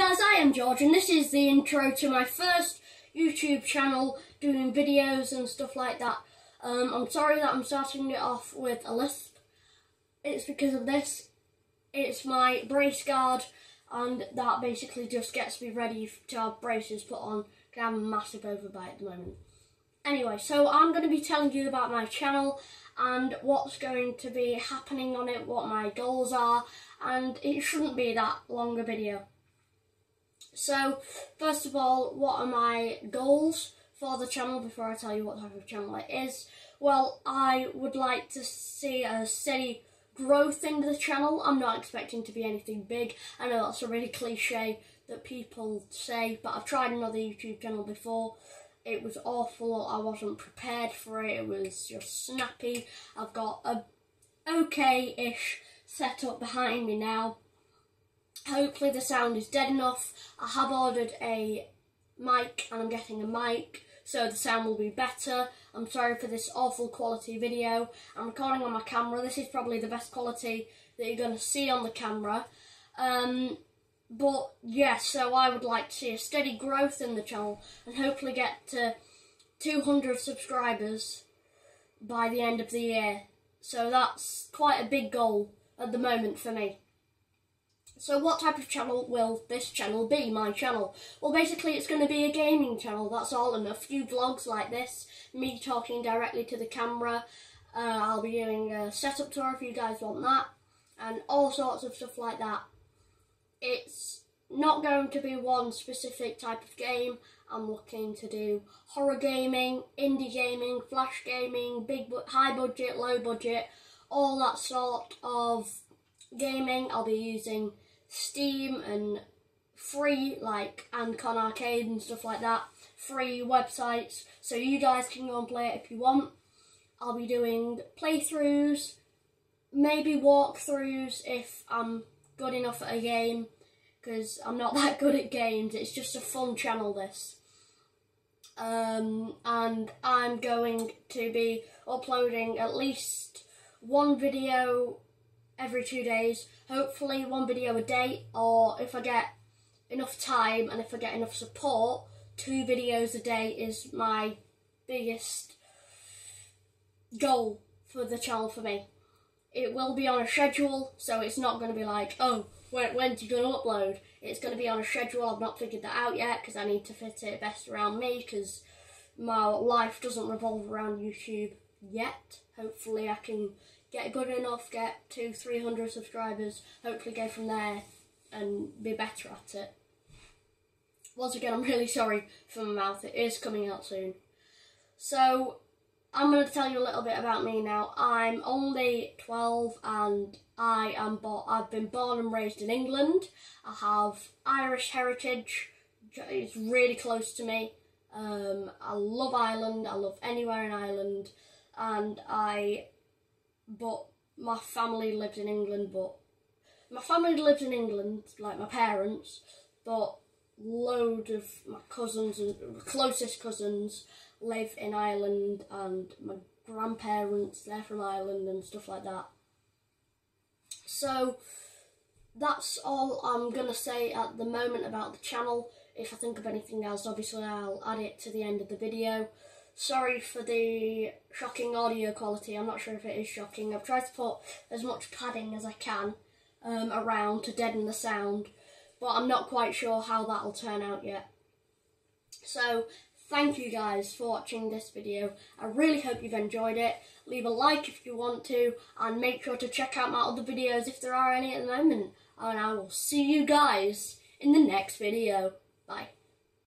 guys, I am George and this is the intro to my first YouTube channel doing videos and stuff like that. Um, I'm sorry that I'm starting it off with a lisp. It's because of this. It's my brace guard and that basically just gets me ready to have braces put on I'm a massive overbite at the moment. Anyway, so I'm going to be telling you about my channel and what's going to be happening on it, what my goals are, and it shouldn't be that long a video. So, first of all, what are my goals for the channel before I tell you what type of channel it is? Well, I would like to see a steady growth in the channel. I'm not expecting to be anything big. I know that's a really cliche that people say, but I've tried another YouTube channel before. It was awful. I wasn't prepared for it. It was just snappy. I've got a okay-ish setup behind me now. Hopefully the sound is dead enough. I have ordered a mic and I'm getting a mic so the sound will be better. I'm sorry for this awful quality video. I'm recording on my camera. This is probably the best quality that you're going to see on the camera. Um, but yeah, so I would like to see a steady growth in the channel and hopefully get to 200 subscribers by the end of the year. So that's quite a big goal at the moment for me. So what type of channel will this channel be, my channel? Well basically it's going to be a gaming channel, that's all, and a few vlogs like this, me talking directly to the camera. Uh, I'll be doing a setup tour if you guys want that, and all sorts of stuff like that. It's not going to be one specific type of game. I'm looking to do horror gaming, indie gaming, flash gaming, big high budget, low budget, all that sort of gaming. I'll be using Steam and free like Ancon Arcade and stuff like that. Free websites, so you guys can go and play it if you want. I'll be doing playthroughs, maybe walkthroughs if I'm good enough at a game, because I'm not that good at games. It's just a fun channel, this. Um, and I'm going to be uploading at least one video every two days. Hopefully one video a day or if I get enough time and if I get enough support, two videos a day is my biggest goal for the channel for me. It will be on a schedule, so it's not going to be like, oh, when, when's you going to upload? It's going to be on a schedule. I've not figured that out yet because I need to fit it best around me because my life doesn't revolve around YouTube yet. Hopefully I can get good enough, get two, three hundred subscribers, hopefully go from there and be better at it. Once again, I'm really sorry for my mouth, it is coming out soon. So, I'm going to tell you a little bit about me now. I'm only 12 and I am bo I've been born and raised in England. I have Irish heritage, it's really close to me. Um, I love Ireland, I love anywhere in Ireland, and I but my family lived in England, but my family lived in England, like my parents, but load of my cousins and closest cousins live in Ireland and my grandparents, they're from Ireland and stuff like that. So that's all I'm to say at the moment about the channel. If I think of anything else, obviously I'll add it to the end of the video. Sorry for the shocking audio quality, I'm not sure if it is shocking. I've tried to put as much padding as I can um, around to deaden the sound, but I'm not quite sure how that'll turn out yet. So, thank you guys for watching this video. I really hope you've enjoyed it. Leave a like if you want to, and make sure to check out my other videos if there are any at the moment. And I will see you guys in the next video. Bye.